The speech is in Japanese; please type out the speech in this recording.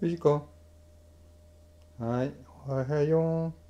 藤子はい。おはよう